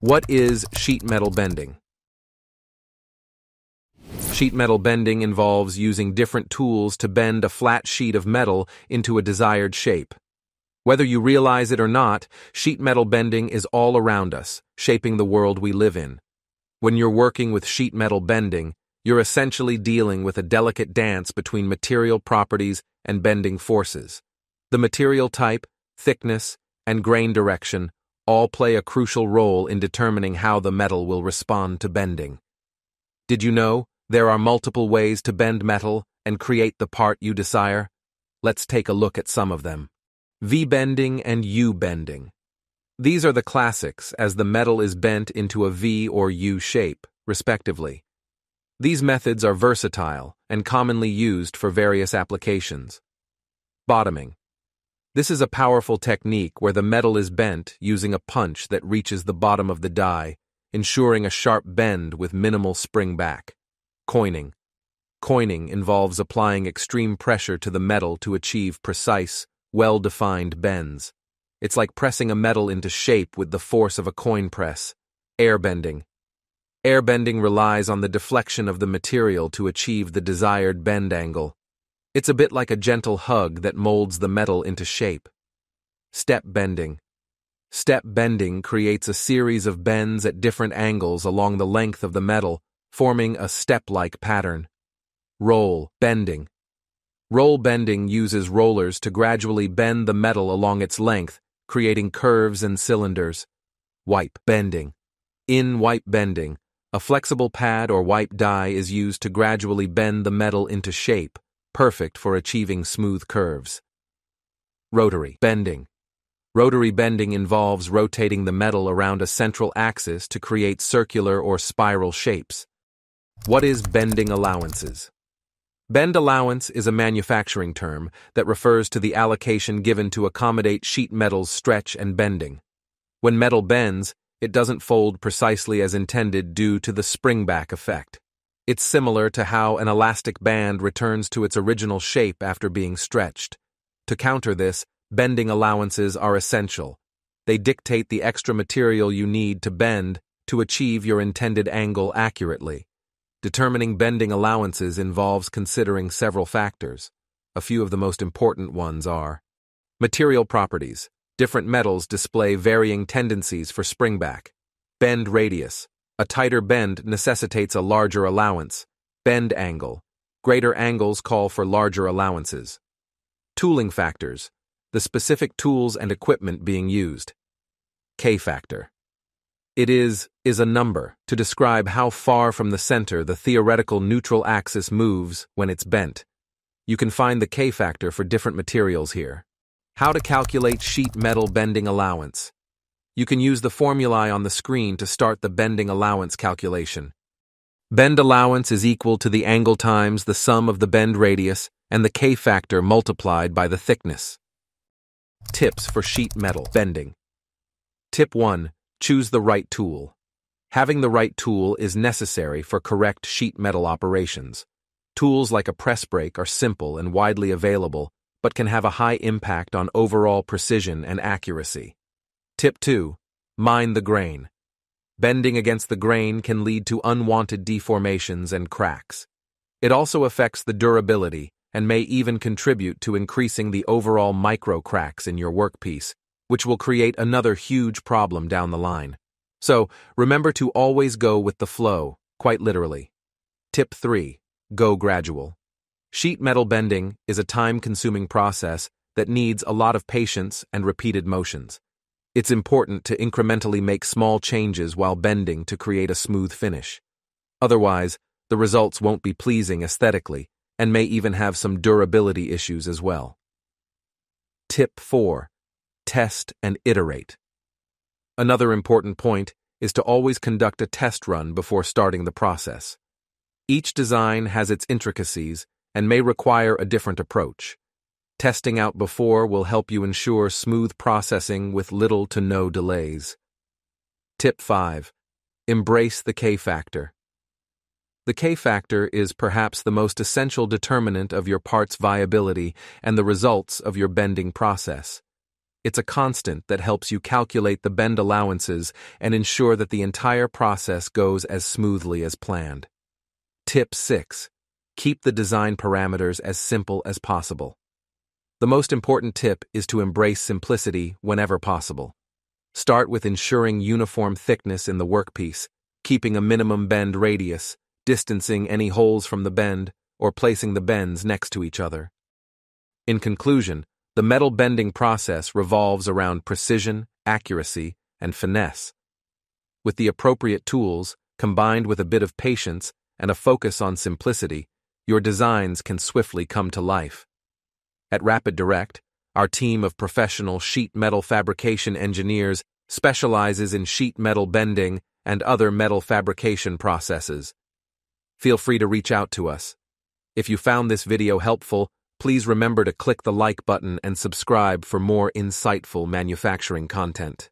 What is sheet metal bending? Sheet metal bending involves using different tools to bend a flat sheet of metal into a desired shape. Whether you realize it or not, sheet metal bending is all around us, shaping the world we live in. When you're working with sheet metal bending, you're essentially dealing with a delicate dance between material properties and bending forces. The material type, thickness, and grain direction all play a crucial role in determining how the metal will respond to bending. Did you know there are multiple ways to bend metal and create the part you desire? Let's take a look at some of them. V-bending and U-bending. These are the classics as the metal is bent into a V or U shape, respectively. These methods are versatile and commonly used for various applications. Bottoming. This is a powerful technique where the metal is bent using a punch that reaches the bottom of the die, ensuring a sharp bend with minimal spring back. Coining. Coining involves applying extreme pressure to the metal to achieve precise, well-defined bends. It's like pressing a metal into shape with the force of a coin press. Airbending. Airbending relies on the deflection of the material to achieve the desired bend angle. It's a bit like a gentle hug that molds the metal into shape. Step bending. Step bending creates a series of bends at different angles along the length of the metal, forming a step-like pattern. Roll bending. Roll bending uses rollers to gradually bend the metal along its length, creating curves and cylinders. Wipe bending. In wipe bending, a flexible pad or wipe die is used to gradually bend the metal into shape, perfect for achieving smooth curves. Rotary bending. Rotary bending involves rotating the metal around a central axis to create circular or spiral shapes. What is bending allowances? Bend allowance is a manufacturing term that refers to the allocation given to accommodate sheet metal's stretch and bending. When metal bends, it doesn't fold precisely as intended due to the springback effect. It's similar to how an elastic band returns to its original shape after being stretched. To counter this, bending allowances are essential. They dictate the extra material you need to bend to achieve your intended angle accurately. Determining bending allowances involves considering several factors. A few of the most important ones are material properties. Different metals display varying tendencies for springback. Bend radius. A tighter bend necessitates a larger allowance. Bend angle. Greater angles call for larger allowances. Tooling factors. The specific tools and equipment being used. K factor. It is, is a number to describe how far from the center the theoretical neutral axis moves when it's bent. You can find the K factor for different materials here. How to calculate sheet metal bending allowance. You can use the formulae on the screen to start the bending allowance calculation. Bend allowance is equal to the angle times the sum of the bend radius and the K factor multiplied by the thickness. Tips for sheet metal bending. Tip 1. Choose the right tool. Having the right tool is necessary for correct sheet metal operations. Tools like a press brake are simple and widely available, but can have a high impact on overall precision and accuracy. Tip 2. Mine the grain. Bending against the grain can lead to unwanted deformations and cracks. It also affects the durability and may even contribute to increasing the overall micro cracks in your workpiece, which will create another huge problem down the line. So, remember to always go with the flow, quite literally. Tip 3. Go gradual. Sheet metal bending is a time-consuming process that needs a lot of patience and repeated motions. It's important to incrementally make small changes while bending to create a smooth finish. Otherwise, the results won't be pleasing aesthetically and may even have some durability issues as well. Tip 4. Test and iterate. Another important point is to always conduct a test run before starting the process. Each design has its intricacies and may require a different approach. Testing out before will help you ensure smooth processing with little to no delays. Tip 5. Embrace the K factor. The K factor is perhaps the most essential determinant of your part's viability and the results of your bending process. It's a constant that helps you calculate the bend allowances and ensure that the entire process goes as smoothly as planned. Tip 6. Keep the design parameters as simple as possible. The most important tip is to embrace simplicity whenever possible. Start with ensuring uniform thickness in the workpiece, keeping a minimum bend radius, distancing any holes from the bend, or placing the bends next to each other. In conclusion, the metal bending process revolves around precision, accuracy, and finesse. With the appropriate tools, combined with a bit of patience and a focus on simplicity, your designs can swiftly come to life. At Rapid Direct, our team of professional sheet metal fabrication engineers specializes in sheet metal bending and other metal fabrication processes. Feel free to reach out to us. If you found this video helpful, please remember to click the like button and subscribe for more insightful manufacturing content.